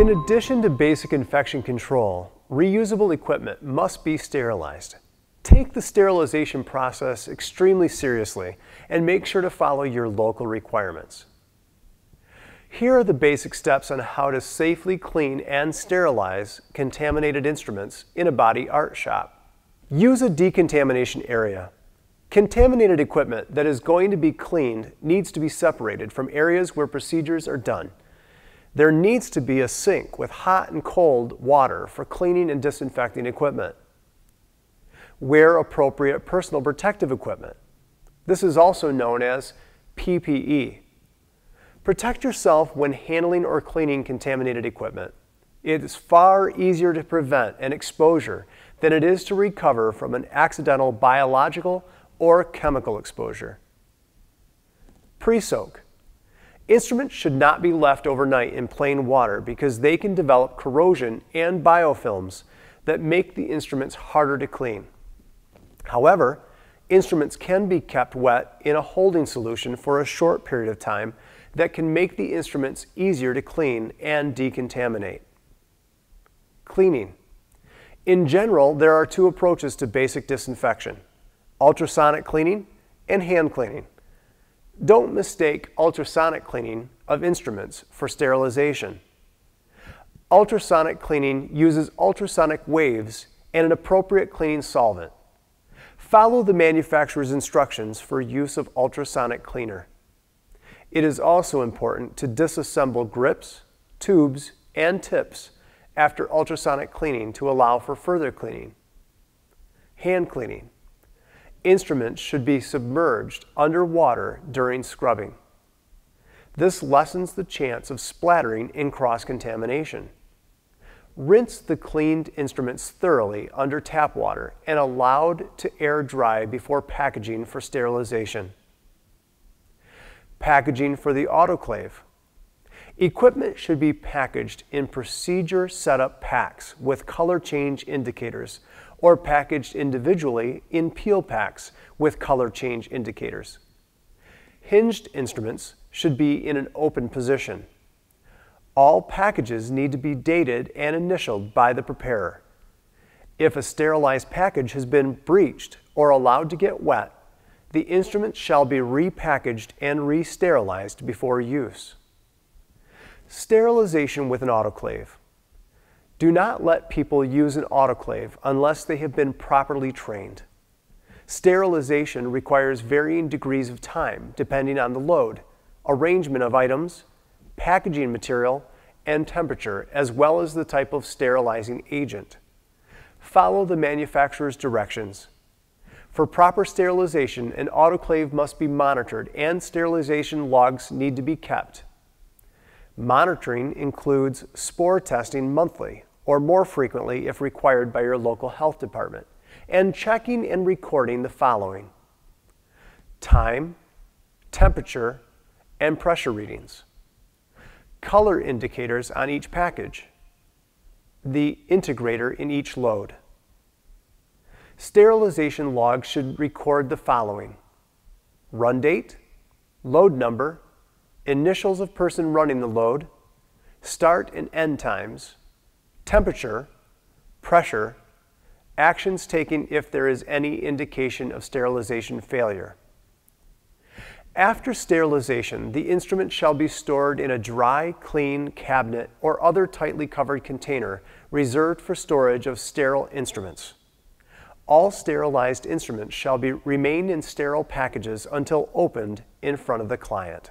In addition to basic infection control, reusable equipment must be sterilized. Take the sterilization process extremely seriously and make sure to follow your local requirements. Here are the basic steps on how to safely clean and sterilize contaminated instruments in a body art shop. Use a decontamination area. Contaminated equipment that is going to be cleaned needs to be separated from areas where procedures are done. There needs to be a sink with hot and cold water for cleaning and disinfecting equipment. Wear appropriate personal protective equipment. This is also known as PPE. Protect yourself when handling or cleaning contaminated equipment. It is far easier to prevent an exposure than it is to recover from an accidental biological or chemical exposure. Pre-soak. Instruments should not be left overnight in plain water because they can develop corrosion and biofilms that make the instruments harder to clean. However, instruments can be kept wet in a holding solution for a short period of time that can make the instruments easier to clean and decontaminate. Cleaning. In general, there are two approaches to basic disinfection, ultrasonic cleaning and hand cleaning. Don't mistake ultrasonic cleaning of instruments for sterilization. Ultrasonic cleaning uses ultrasonic waves and an appropriate cleaning solvent. Follow the manufacturer's instructions for use of ultrasonic cleaner. It is also important to disassemble grips, tubes, and tips after ultrasonic cleaning to allow for further cleaning. Hand cleaning instruments should be submerged underwater during scrubbing. This lessens the chance of splattering and cross-contamination. Rinse the cleaned instruments thoroughly under tap water and allowed to air dry before packaging for sterilization. Packaging for the autoclave. Equipment should be packaged in procedure setup packs with color change indicators or packaged individually in peel packs with color change indicators. Hinged instruments should be in an open position. All packages need to be dated and initialed by the preparer. If a sterilized package has been breached or allowed to get wet, the instrument shall be repackaged and re-sterilized before use. Sterilization with an autoclave. Do not let people use an autoclave unless they have been properly trained. Sterilization requires varying degrees of time depending on the load, arrangement of items, packaging material, and temperature, as well as the type of sterilizing agent. Follow the manufacturer's directions. For proper sterilization, an autoclave must be monitored and sterilization logs need to be kept. Monitoring includes spore testing monthly or more frequently if required by your local health department, and checking and recording the following. Time, temperature, and pressure readings, color indicators on each package, the integrator in each load. Sterilization logs should record the following. Run date, load number, initials of person running the load, start and end times, temperature, pressure, actions taken if there is any indication of sterilization failure. After sterilization, the instrument shall be stored in a dry, clean cabinet or other tightly covered container reserved for storage of sterile instruments. All sterilized instruments shall be, remain in sterile packages until opened in front of the client.